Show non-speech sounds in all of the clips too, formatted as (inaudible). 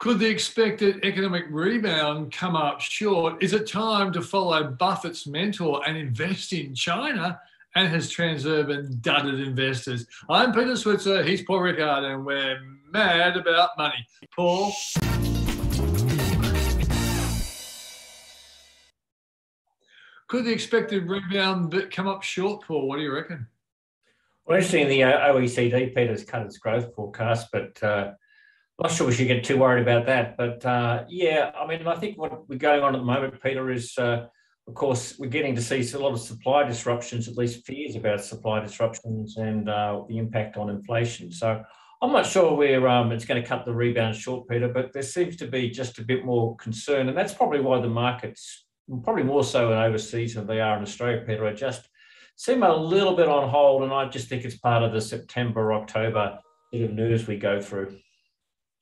Could the expected economic rebound come up short? Is it time to follow Buffett's mentor and invest in China? And has Transurban dudded investors? I'm Peter Switzer, he's Paul Rickard, and we're mad about money. Paul? Could the expected rebound come up short, Paul? What do you reckon? Well, interesting, the OECD, Peter's cut its growth forecast, but uh, not sure we should get too worried about that. But uh, yeah, I mean, I think what we're going on at the moment, Peter, is uh, of course we're getting to see a lot of supply disruptions, at least fears about supply disruptions and uh, the impact on inflation. So I'm not sure where um, it's going to cut the rebound short, Peter, but there seems to be just a bit more concern, and that's probably why the markets, probably more so in overseas than they are in Australia, Peter, are just seem a little bit on hold, and I just think it's part of the September October bit of news we go through.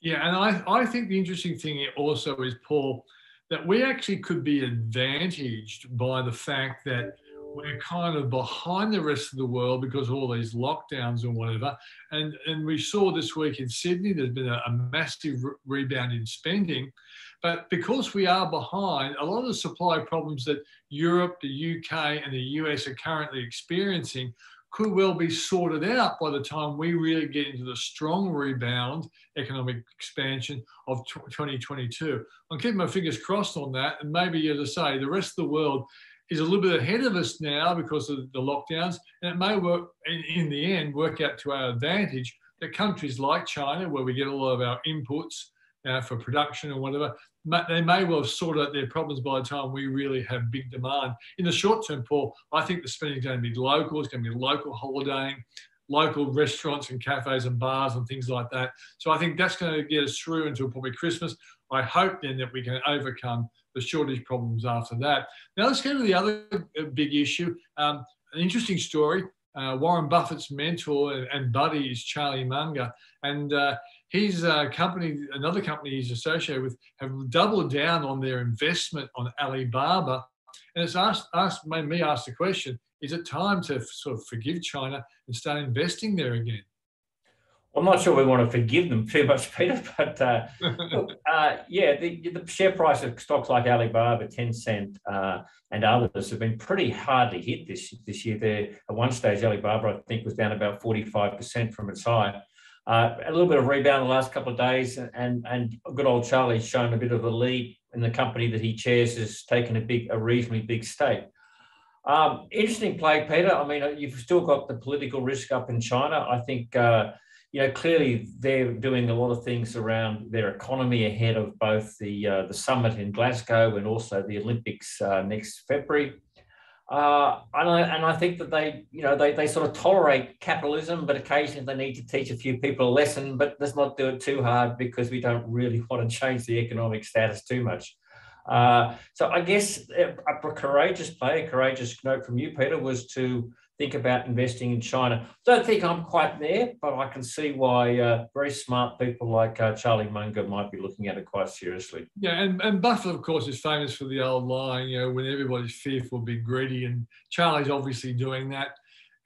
Yeah, and I, I think the interesting thing also is, Paul, that we actually could be advantaged by the fact that we're kind of behind the rest of the world because of all these lockdowns and whatever. And, and we saw this week in Sydney, there's been a, a massive re- rebound in spending. But because we are behind, a lot of the supply problems that Europe, the UK, and the US are currently experiencing could well be sorted out by the time we really get into the strong rebound economic expansion of 2022. I'm keeping my fingers crossed on that. And maybe, as I say, the rest of the world is a little bit ahead of us now because of the lockdowns. And it may work, in, the end, work out to our advantage that countries like China, where we get a lot of our inputs uh, for production or whatever, they may well sorted out their problems by the time we really have big demand. In the short term, Paul, I think the spending is going to be local. It's going to be local holidaying, local restaurants and cafes and bars and things like that. So I think that's going to get us through until probably Christmas. I hope then that we can overcome the shortage problems after that. Now let's go to the other uh, big issue. Um, an interesting story. Uh, Warren Buffett's mentor and, and, buddy is Charlie Munger, and uh, his uh, company, another company he's associated with, have doubled down on their investment on Alibaba. And it's asked, asked made me ask the question: Is it time to sort of forgive China and start investing there again? I'm not sure we want to forgive them too much, (laughs) Peter, but uh, (laughs) look, uh, yeah, the, the, share price of stocks like Alibaba, Tencent, uh, and others have been pretty hardly hit this this year. There, at one stage, Alibaba I think was down about 45% from its high. Uh, a little bit of rebound the last couple of days, and and good old Charlie's shown a bit of a lead in the company that he chairs has taken a big, a reasonably big stake. Um, interesting play, Peter. I mean, you've still got the political risk up in China. I think, uh, you know, clearly they're doing a lot of things around their economy ahead of both the uh, the summit in Glasgow and also the Olympics uh, next February. Uh, and, I, and I think that they, you know, they, they sort of tolerate capitalism, but occasionally they need to teach a few people a lesson, but let's not do it too hard because we don't really (laughs) want to change the economic status too much. Uh, so I guess a, a courageous play, a courageous note from you, Peter, was to think about investing in China. Don't think I'm quite there, but I can see why uh, very smart people like uh, Charlie Munger might be looking at it quite seriously. Yeah, and, and Buffett, of course, is famous for the old line, you know, when everybody's fearful, be greedy. And Charlie's obviously doing that.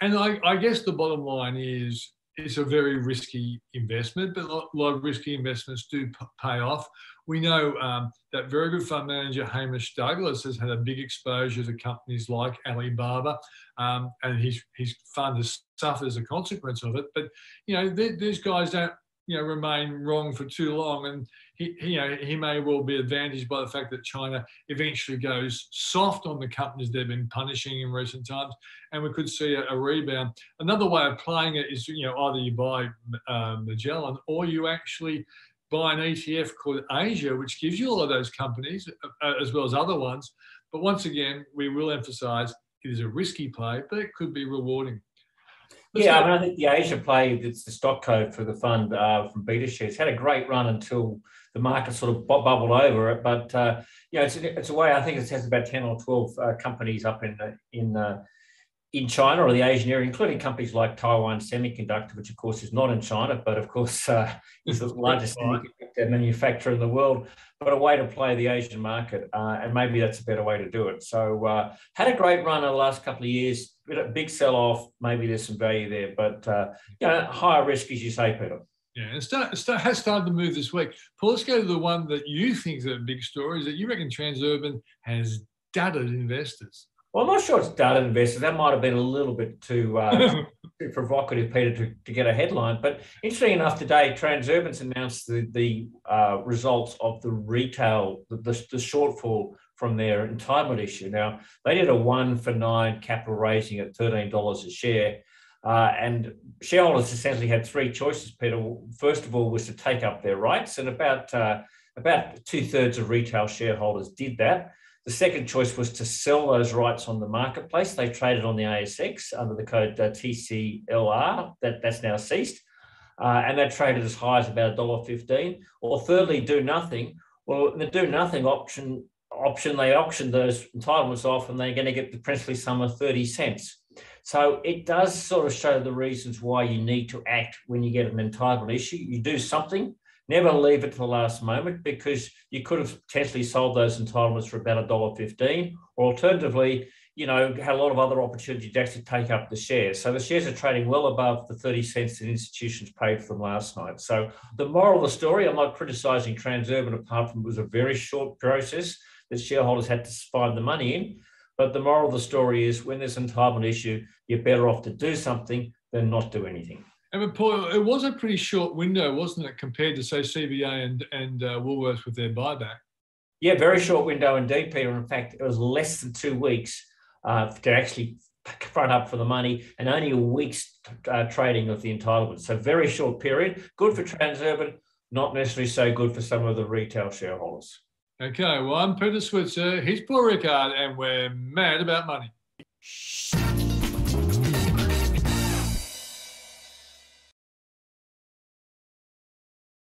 And I, I guess the bottom line is it's a very risky investment, but a lot of risky investments do pay off. We know um, that very good fund manager Hamish Douglass has had a big exposure to companies like Alibaba, um, and his his fund has suffered as a consequence of it. But you know, th- these guys don't you know remain wrong for too long, and he, you know he may well be advantaged by the fact that China eventually goes soft on the companies they've been punishing in recent times, and we could see a, a rebound. Another way of playing it is you know either you buy um, Magellan or you actually buy an ETF called Asia, which gives you all of those companies uh, as well as other ones. But once again, we will emphasize it is a risky play, but it could be rewarding. Yeah. I mean, I think the Asia play, it's the stock code for the fund uh, from BetaShares, had a great run until the market sort of bubbled over it. But, uh, you know, it's a, it's a way, I think it has about 10 or 12 uh, companies up in, in uh, in China or the Asian area, including companies like Taiwan Semiconductor, which of course is not in China, but of course uh, is the largest manufacturer in the world, but a way to play the Asian market. Uh, and maybe that's a better way to do it. So uh, had a great run in the last couple of years, big sell off, maybe there's some value there, but uh, you know, higher risk, as you say, Peter. Yeah, it, start, start, has started to move this week. Paul, let's go to the one that you think is a big story, is that you reckon Transurban has dudded investors. Well, I'm not sure it's data investors. That might have been a little bit too, uh, (laughs) too provocative, Peter, to, to get a headline. But interesting enough, today Transurban's announced the, the uh, results of the retail, the, the, the, shortfall from their entitlement issue. Now, they did a one for nine capital raising at $13 a share. Uh, and shareholders essentially had three choices, Peter. First of all, was to take up their rights, and about uh, about two thirds of retail shareholders did that. The second choice was to sell those rights on the marketplace. They traded on the ASX under the code uh, TCLR. That, that's now ceased. Uh, and they traded as high as about $1.15. Or thirdly, do nothing. Well, the do nothing option, option they auctioned those entitlements off and they're going to get the princely sum of 30 cents. So it does sort of show the reasons why you need to act when you get an entitlement issue. You do something Never leave it to the last moment because you could have potentially sold those entitlements for about a dollar fifteen, or alternatively, you know, had a lot of other opportunities to actually take up the shares. So the shares are trading well above the 30 cents that institutions paid for them last night. So the moral of the story, I'm not criticizing Transurban apart from it was a very short process that shareholders had to find the money in. But the moral of the story is when there's an entitlement issue, you're better off to do something than not do anything. And Paul, it was a pretty short window, wasn't it, compared to say CBA and and uh, Woolworths with their buyback? Yeah, very short window indeed, Peter. In fact, it was less than two weeks uh, to actually front up for the money, and only a week's uh, trading of the entitlement. So very short period. Good for Transurban, not necessarily so good for some of the retail shareholders. Okay, well, I'm Peter Switzer. He's Paul Rickard, and we're mad about money.